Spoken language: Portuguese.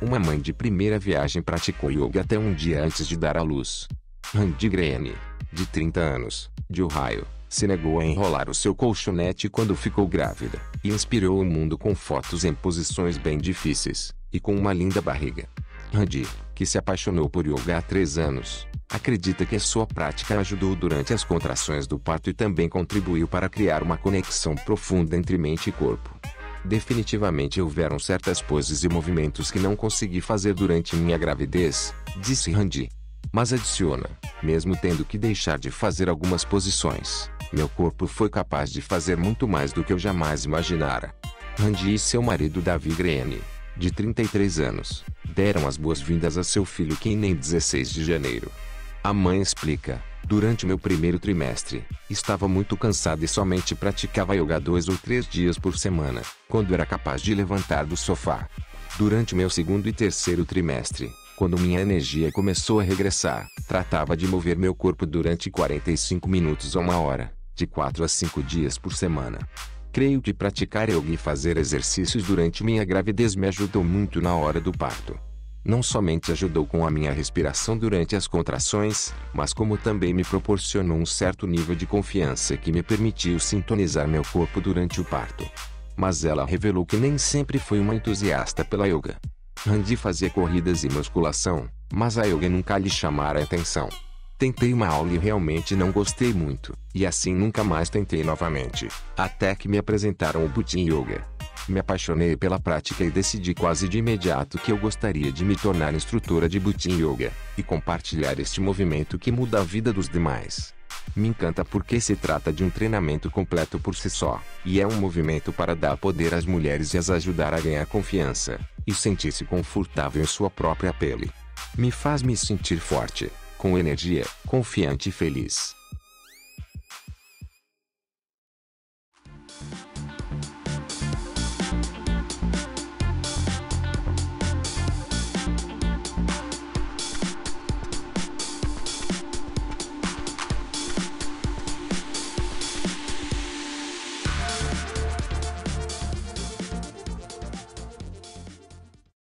Uma mãe de primeira viagem praticou yoga até um dia antes de dar à luz. Randy Grene, de 30 anos, de Ohio, se negou a enrolar o seu colchonete quando ficou grávida, e inspirou o mundo com fotos em posições bem difíceis, e com uma linda barriga. Randy, que se apaixonou por yoga há três anos, acredita que sua prática ajudou durante as contrações do parto e também contribuiu para criar uma conexão profunda entre mente e corpo. Definitivamente houveram certas poses e movimentos que não consegui fazer durante minha gravidez, disse Randy. Mas adiciona, mesmo tendo que deixar de fazer algumas posições, meu corpo foi capaz de fazer muito mais do que eu jamais imaginara. Randy e seu marido Davi Grene, de 33 anos, deram as boas-vindas a seu filho Ken em 16 de janeiro. A mãe explica, durante meu primeiro trimestre, estava muito cansada e somente praticava yoga dois ou três dias por semana, quando era capaz de levantar do sofá. Durante meu segundo e terceiro trimestre, quando minha energia começou a regressar, tratava de mover meu corpo durante 45 minutos a uma hora, de 4 a 5 dias por semana. Creio que praticar yoga e fazer exercícios durante minha gravidez me ajudou muito na hora do parto. Não somente ajudou com a minha respiração durante as contrações, mas como também me proporcionou um certo nível de confiança que me permitiu sintonizar meu corpo durante o parto. Mas ela revelou que nem sempre foi uma entusiasta pela yoga. Randy fazia corridas e musculação, mas a yoga nunca lhe chamara a atenção. Tentei uma aula e realmente não gostei muito, e assim nunca mais tentei novamente, até que me apresentaram o Bhutin Yoga. Me apaixonei pela prática e decidi quase de imediato que eu gostaria de me tornar instrutora de Bhutin Yoga, e compartilhar este movimento que muda a vida dos demais. Me encanta porque se trata de um treinamento completo por si só, e é um movimento para dar poder às mulheres e as ajudar a ganhar confiança, e sentir-se confortável em sua própria pele. Me faz me sentir forte, com energia, confiante e feliz.